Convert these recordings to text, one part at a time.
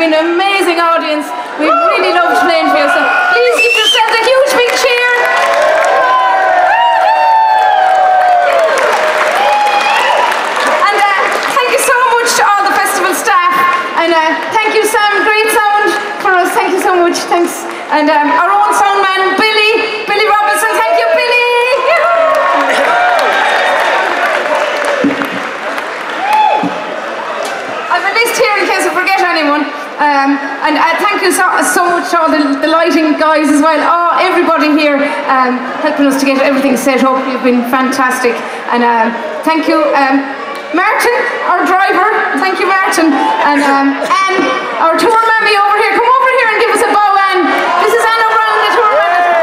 been an amazing audience. We've really loved playing for you. So please give yourselves a huge big cheer. And uh, thank you so much to all the festival staff. And uh, thank you, Sam. Great sound for us. Thank you so much. Thanks. And um, our own sound man, Billy Robinson. Thank you, Billy. I've a list here in case I forget anyone. Um, you so, so much to all the, the lighting guys as well. Oh, everybody here um, helping us to get everything set up. You've been fantastic. And um, thank you, um, Martin, our driver. Thank you, Martin. And um, Anne, our tour mammy over here. Come over here and give us a bow, Anne. This is Anne O'Brien, the tour manager.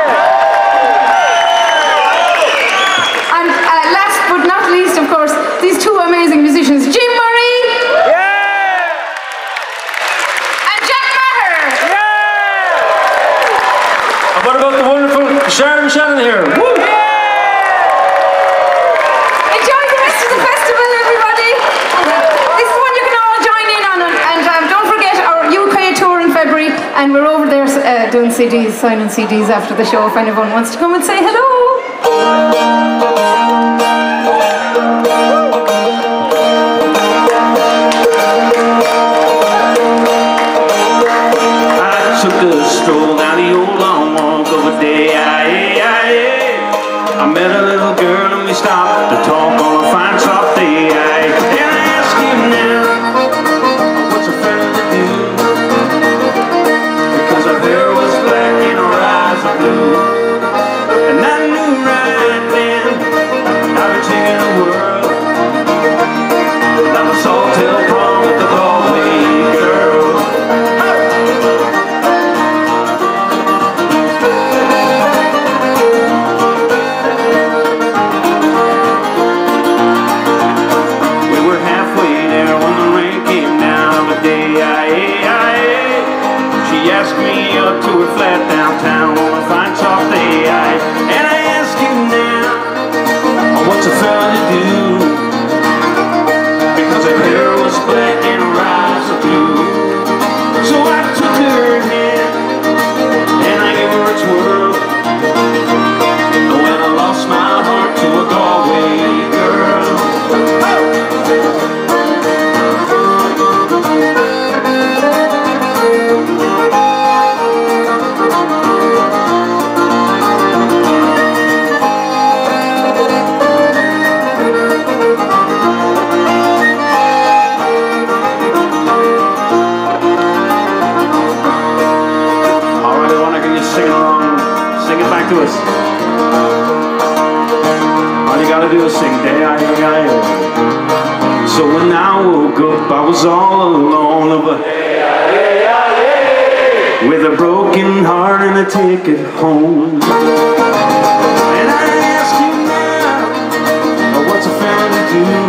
And uh, last but not least, of course, these two amazing musicians, Jim Murray and Jack Maher. And what about the wonderful Sharon Shannon here? Woo! Enjoy the rest of the festival, everybody. This is one you can all join in on. And um, don't forget our UK tour in February. And we're over there uh, doing CDs, signing CDs after the show if anyone wants to come and say hello. I, met a little girl and we stopped to talk So when I woke up, I was all alone over with a broken heart and a ticket home. And I ask you now, what's a to do?